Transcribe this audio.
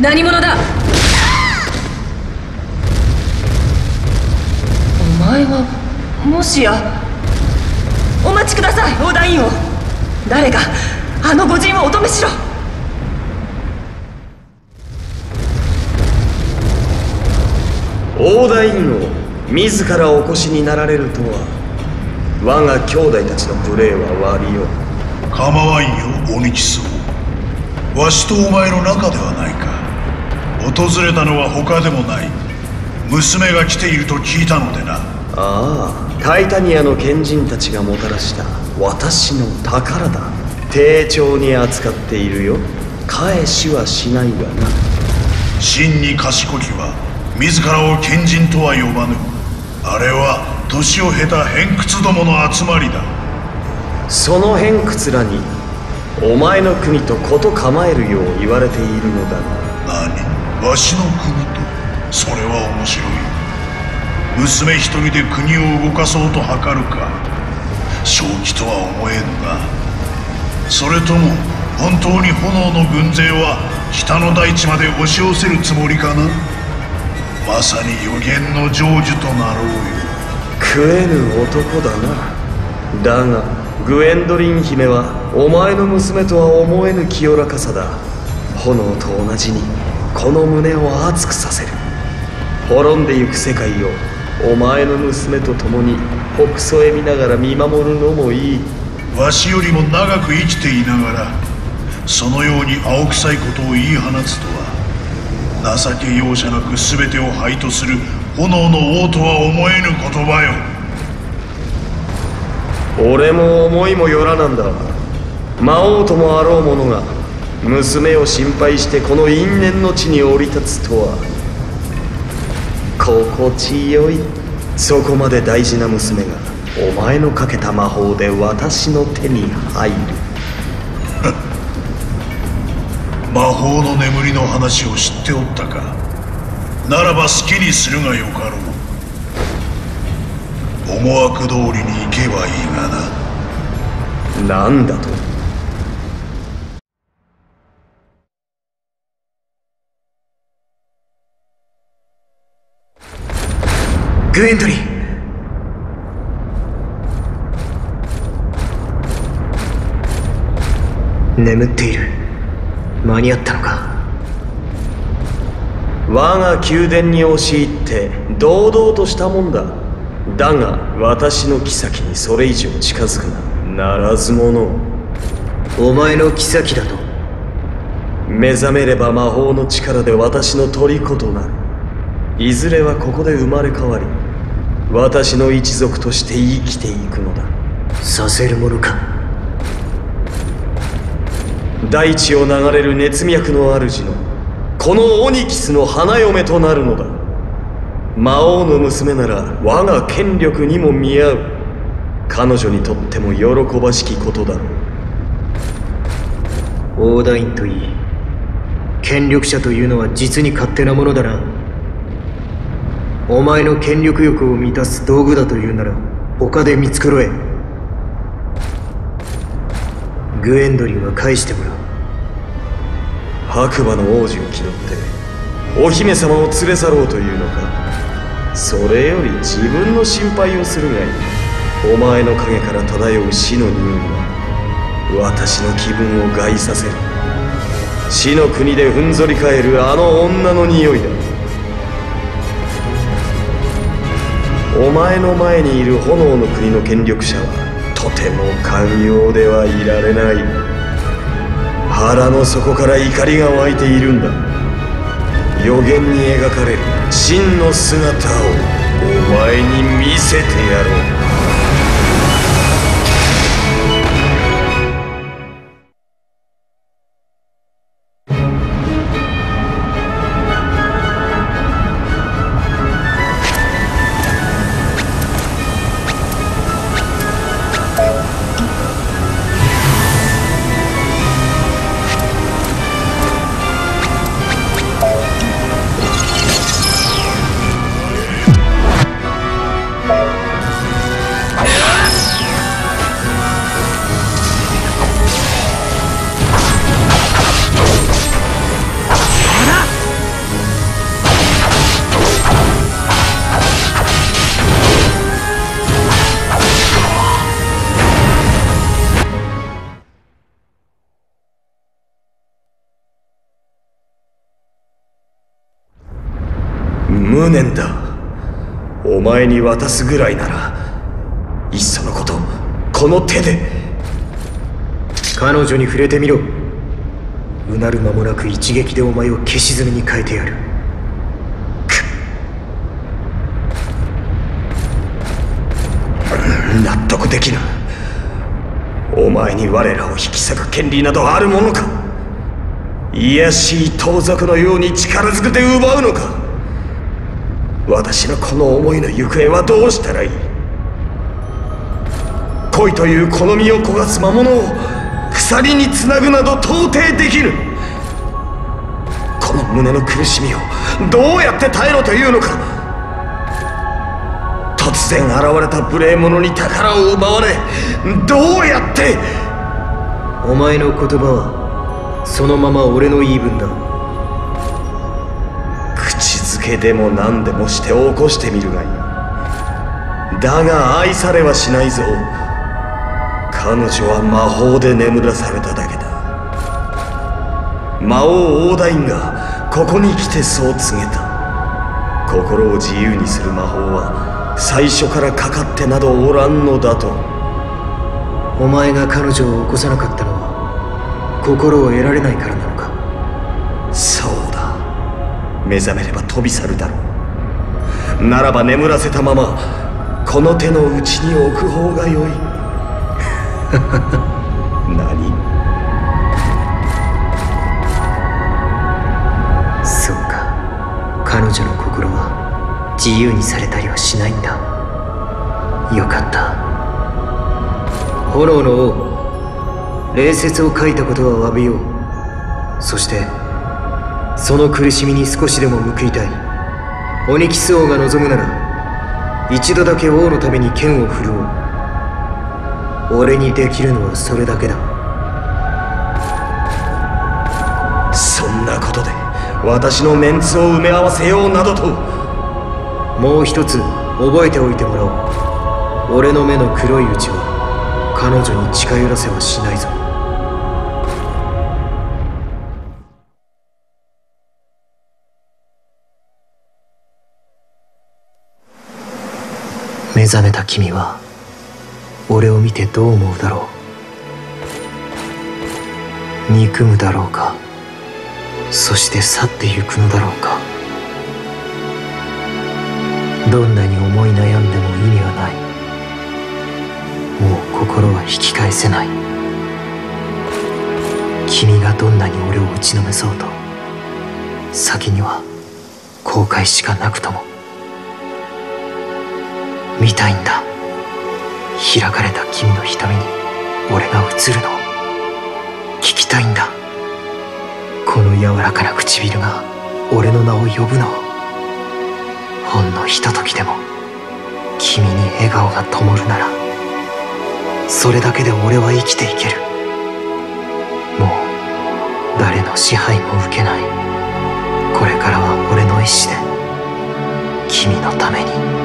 何者だ？お前はもしやお待ちくださいオーダーイン王誰かあの御人をお止めしろ。オーダーインを自らお越しになられるとは我が兄弟たちの無礼は悪りよ構わんよ鬼木荘わしとお前の仲ではないか。訪れたのは他でもない。娘が来ていると聞いたのでな。ああタイタニアの賢人たちがもたらした。私の宝だ。丁重に扱っているよ。返しはしないがな。真に賢きは自らを賢人とは呼ばぬ。あれは年を経た偏屈どもの集まりだ。その偏屈らにお前の国とこと構えるよう言われているのだ。何？わしの国と？それは面白い。娘一人で国を動かそうと図るか。正気とは思えんなそれとも本当に炎の軍勢は北の大地まで押し寄せるつもりかな？まさに予言の成就となろうよ。食えぬ男だな。だがグエンドリン姫はお前の娘とは思えぬ清らかさだ。炎と同じにこの胸を熱くさせる。滅んでゆく世界をお前の娘と共にほくそ笑みながら見守るのもいい。わしよりも長く生きていながらそのように青臭いことを言い放つとは情け容赦なく全てを灰とする炎の王とは思えぬ言葉よ。俺も思いもよらなんだ魔王ともあろう者が娘を心配してこの因縁の地に降り立つとは心地よいそこまで大事な娘がお前のかけた魔法で私の手に入る。魔法の眠りの話を知っておったか？ならば好きにするがよかろう。思惑通りに行けばいいがな。なんだと？グエンドリン眠っている。間に合ったのか。我が宮殿に押し入って堂々としたもんだ。だが私の妃にそれ以上近づくな。ならず者お前の妃だと。目覚めれば魔法の力で私の虜となる。いずれはここで生まれ変わり私の一族として生きていくのだ。させるものか。大地を流れる熱脈の主のこのオニキスの花嫁となるのだ。魔王の娘なら我が権力にも見合う。彼女にとっても喜ばしきことだろう。オーダインといい権力者というのは実に勝手なものだな。お前の権力欲を満たす道具だというなら他で見繕え。グエンドリンは返してもらう。白馬の王子を気取ってお姫様を連れ去ろうというのか。それより自分の心配をするがいい。お前の影から漂う死の匂いは私の気分を害させる。死の国でふんぞり返るあの女の匂いだ。前の前にいる炎の国の権力者はとても寛容ではいられない。腹の底から怒りが湧いているんだ。予言に描かれる真の姿をお前に見せてやろう。無念だ。お前に渡すぐらいならいっそのことこの手で。彼女に触れてみろ。うなる間もなく一撃でお前を消し炭に変えてやる。納得できぬ。お前に我らを引き裂く権利などあるものか。卑しい盗賊のように力ずくで奪うのか。私のこの思いの行方はどうしたらいい？恋という好みを焦がす魔物を鎖につなぐなど到底できぬこの胸の苦しみをどうやって耐えろというのか。突然現れた無礼者に宝を奪われどうやって？お前の言葉はそのまま俺の言い分だ。けでも何でもして起こしてみるがいい。だが愛されはしないぞ。彼女は魔法で眠らされただけだ。魔王オーダインがここに来てそう告げた。心を自由にする魔法は最初からかかってなどおらんのだと。お前が彼女を起こさなかったのは心を得られないからなのか。そう。だ目覚めれば飛び去るだろう。ならば眠らせたままこの手の内に置く方がよい。何？そうか。彼女の心は自由にされたりはしないんだ。よかった。炎の王礼節を書いたことは詫びよう。そしてその苦しみに少しでも報いたい。オニキス王が望むなら一度だけ王のために剣を振るおう。俺にできるのはそれだけだ。そんなことで私のメンツを埋め合わせようなどと。もう一つ覚えておいてもらおう。俺の目の黒いうちは彼女に近寄らせはしないぞ。目覚めた君は俺を見てどう思うだろう？憎むだろうか？そして去ってゆくのだろうか？どんなに思い悩んでも意味はない。もう心は引き返せない。君がどんなに俺を打ちのめそうと先には後悔しかなくとも。見たいんだ。開かれた君の瞳に俺が映るのを聞きたいんだ。この柔らかな唇が俺の名を呼ぶのをほんのひとときでも君に笑顔が灯るならそれだけで俺は生きていける。もう誰の支配も受けない。これからは俺の意志で君のために。